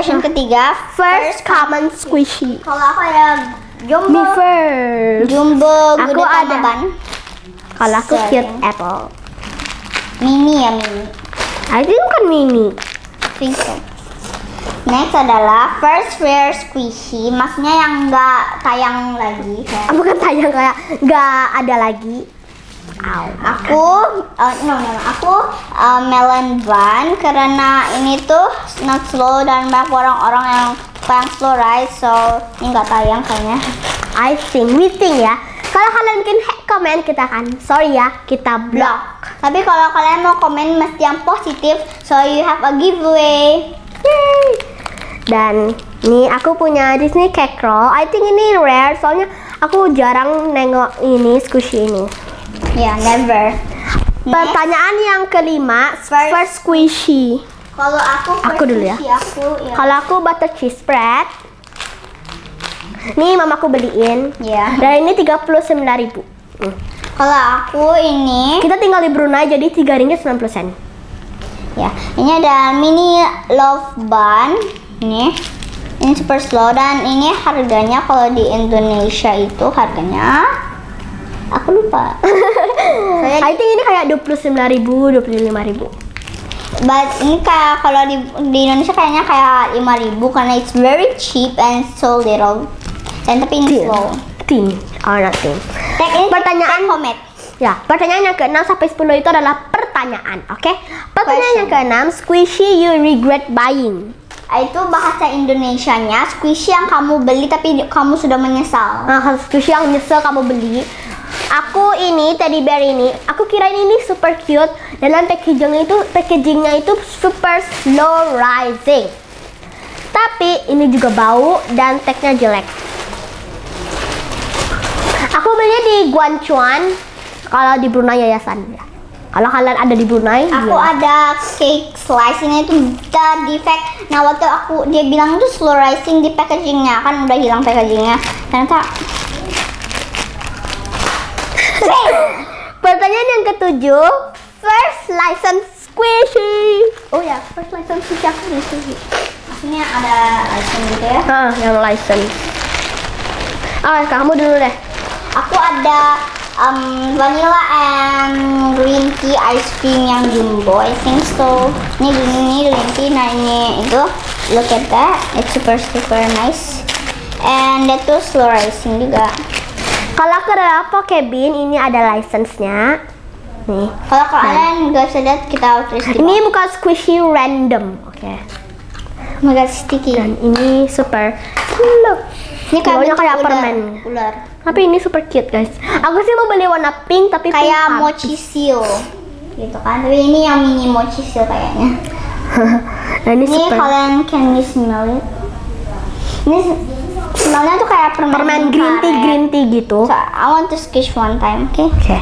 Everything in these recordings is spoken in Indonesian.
Yang question ketiga, First common squishy. Kalau aku ada Me jumbo, first. jumbo Aku ada. ban. Kalau aku Second. cute apple. Mini ya mini. Itu bukan mini. Next adalah first rare squishy, maksudnya yang nggak tayang lagi. Ah, bukan tayang kayak nggak ada lagi. Aku, uh, no, no, aku uh, melon bun karena ini tuh not slow dan banyak orang-orang yang yang slow right, so ini nggak tayang kayaknya. I think, we think ya. Kalau kalian bikin comment, kita akan sorry ya, kita block. Tapi kalau kalian mau komen mesti yang positif, so you have a giveaway. Yay. Dan nih aku punya Disney cake roll. I think ini rare soalnya aku jarang nengok ini squishy ini. Ya, never. Next, Pertanyaan yang kelima, First- first squishy. kalau aku first Aku dulu ya. Aku, ya. Kalau aku butter cheese spread. Nih mamaku beliin. Ya. Dan ini 39.000. Hmm. Kalau aku ini, Kita tinggal di Brunei jadi 3 ringgit 90 sen. ya, ini ada mini love bun. Ini, ini super slow dan ini harganya kalau di Indonesia itu harganya, aku lupa. Saya I think ini kayak 29.000, 25.000. But ini kayak kalau di, di Indonesia kayaknya kayak 5000 karena it's very cheap and so little. Dan tapi ini slow. Tin. Oh, not. Tek, ini Pertanyaan- it. Ya, pertanyaan yang ke-6 sampai 10 itu adalah pertanyaan, oke? Pertanyaan yang ke-6, squishy you regret buying. Ah, Itu bahasa Indonesianya squishy yang kamu beli tapi kamu sudah menyesal. Nah, squishy yang nyesel kamu beli. Aku ini teddy bear ini, aku kirain ini super cute dan dan packagingnya itu packagingnya itu super slow rising. Tapi ini juga bau dan tagnya jelek. Aku belinya di Guanchuan, kalau di Brunei yayasan ya. Kalau kalian ada di Brunei, Aku ya. ada cake slice ini tuh the defect. Nah waktu aku dia bilang tuh slow rising di packagingnya kan udah hilang packagingnya. Ternyata Pertanyaan yang ketujuh, first license squishy. Oh ya, first license squishy aku squishy. maksudnya ada license gitu ya. Ah, yang license. Ah, kamu dulu deh. Aku ada um, vanilla and green tea ice cream yang jumbo, I think so. Ini green ini green tea, nah ini itu. Look at that, it's super super nice. And that tuh slow rising juga. Kalau aku ada Pokebin, ini ada license-nya. Nih. Kalau kalian nggak bisa lihat kita tulis di Ini bukan squishy random, oke. Mega sticky. Dan ini super look. Ini kayak ular. permen. Ular. Tapi ini super cute, guys. Aku sih mau beli warna pink tapi pink Kayak habis. mochi seal. Gitu kan. Tapi ini yang mini mochi seal kayaknya. Nah, ini Ini super kalian can you smell it? Ini s- smellnya tuh kayak permen, permen green tea green tea gitu. So, I want to squish one time, oke? Oke.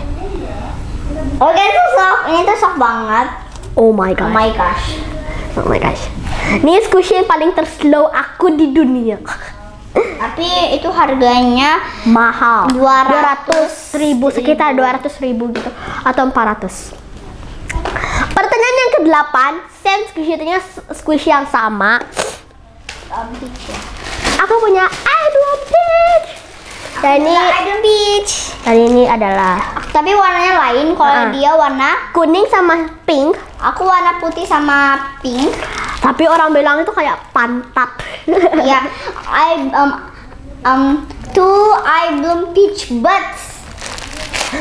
Oke, itu soft. Ini tuh soft banget. Oh my Oh god. my gosh. Oh my gosh. Ini squishy yang paling terslow aku di dunia. Tapi itu harganya Mahal. 200 ribu sekitar 200 ribu gitu atau 400. Pertanyaan yang ke-8, same squishy-nya squishy yang sama. um, ya. Aku punya Idol Peach. Dan ini Idol Peach. dan ini adalah Tapi warnanya lain. Kalau Ah. dia warna, kuning sama pink. aku warna putih sama pink. Tapi orang bilang itu kayak pantat. ya, I um um two I bloom peach butts.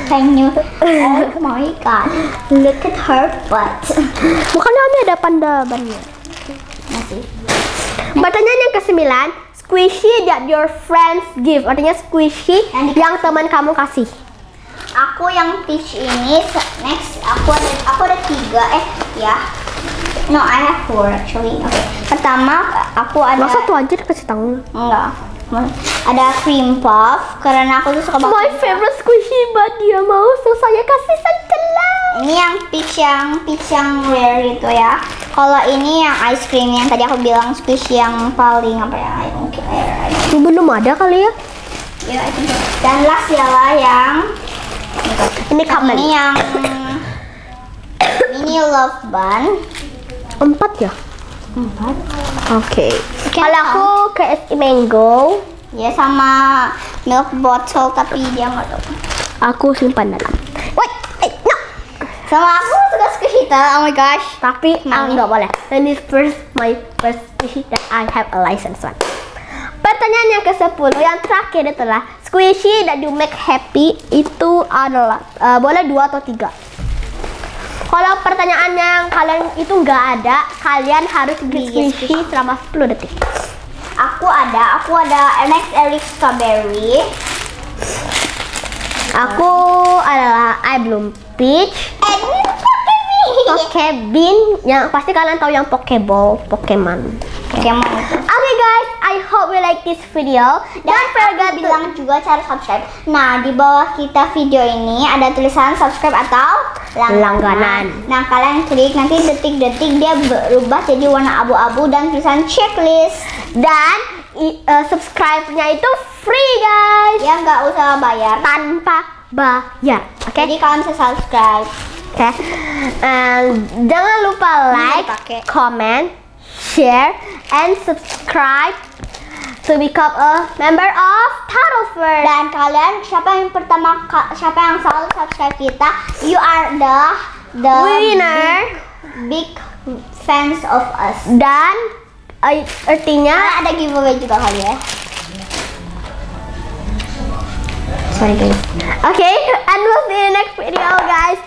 Can you? Oh my god! Look at her butt. Bukannya ini ada panda bannya. Masih. Pertanyaan yang ke-9, squishy that your friends give. Artinya squishy Yang yang teman kamu kasih. Aku yang peach ini next aku ada aku ada tiga eh ya. No, I have four actually. Oke. Pertama aku ada Masa tuh aja dikasih tahu? enggak. Ada cream puff karena aku tuh suka banget. My favorite squishy but dia mau so saya kasih sajalah. Ini yang peach yang peach yang rare gitu ya. Kalau ini yang ice cream yang tadi aku bilang squishy yang paling apa ya? I don't care. I don't- Belum ada kali ya? Ya. Dan last ialah yang Ini kamen. ini yang mini love bun. Empat ya? Empat. Oke. Oke, Kalau aku KFC Mango, Ya sama milk bottle tapi dia nggak tahu. aku simpan dalam. Sama aku suka suka Cheetos. Oh my gosh. Tapi ah, Maunya. nggak boleh. Then this first my first that I have a license one. Pertanyaan yang ke-10 yang terakhir adalah squishy that you make happy itu adalah eh, boleh dua atau tiga. Kalau pertanyaan yang kalian itu nggak ada, kalian harus bikin squishy selama 10 detik. Aku ada, aku ada next Eric strawberry. Aku adalah I Bloom Peach. Pokebin, yang pasti kalian tahu yang Pokeball, Pokemon. Pokemon itu. Okay guys, I hope you like this video. Dan Don't forget to bilang juga cara subscribe. Nah, di bawah kita video ini ada tulisan subscribe atau Langganan. Nah, kalian klik nanti detik-detik dia berubah jadi warna abu-abu dan tulisan checklist. dan eh, subscribe-nya itu free guys, Ya nggak usah bayar. tanpa bayar. Oke? Jadi kalian bisa subscribe. Oke. And jangan lupa like, comment, share, and subscribe to become a member of Tattleverse. Dan kalian siapa yang pertama siapa yang selalu subscribe kita, you are the the Winner. big, big fans of us. Dan eh, artinya Nah, ada giveaway juga kali ya. Sorry guys. Okay, and we'll see you next video, guys.